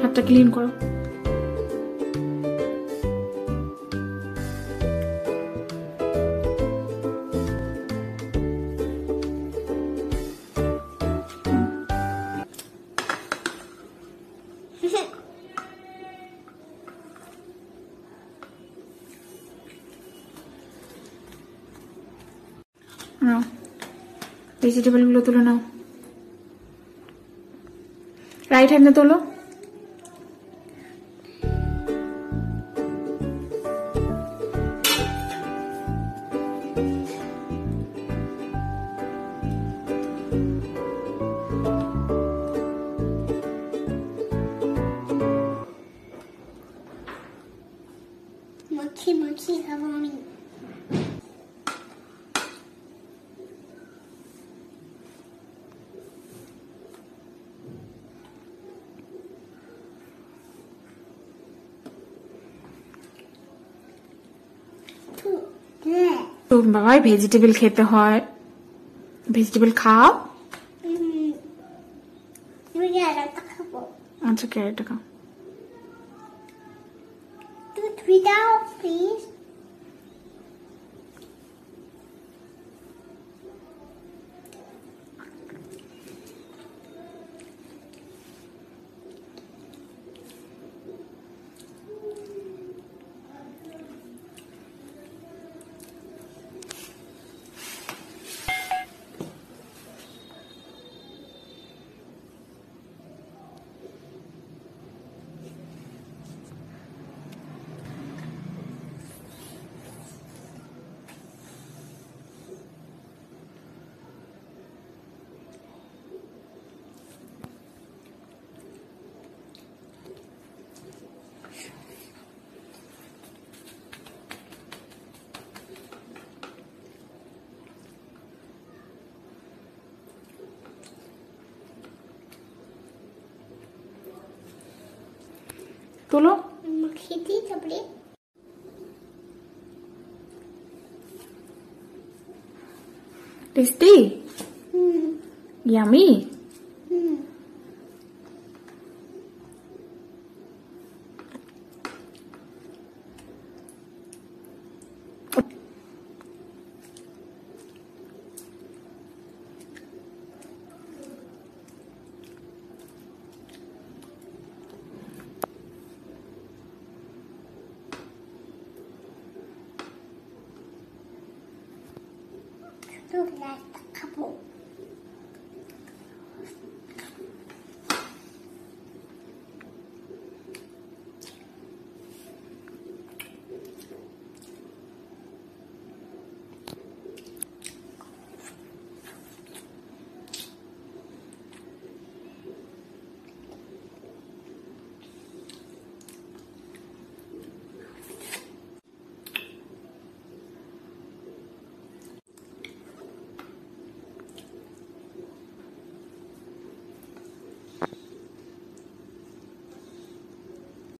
হাতটা ক্লিন করো। ভেজিটেবলগুলো তুলে নাও। রাইট হ্যান্ডে তোলো। মুখি মুখি খাবো আমি থু, হ্যাঁ তো বাবাই ভেজিটেবল খেতে হয় ভেজিটেবল খাও উম, আমি আলাদা খাবো আচ্ছা ক্যারেটটা খাও it without please? तुलो मखीती कपड़े। Tasty? Hmm. Yummy So that's a couple.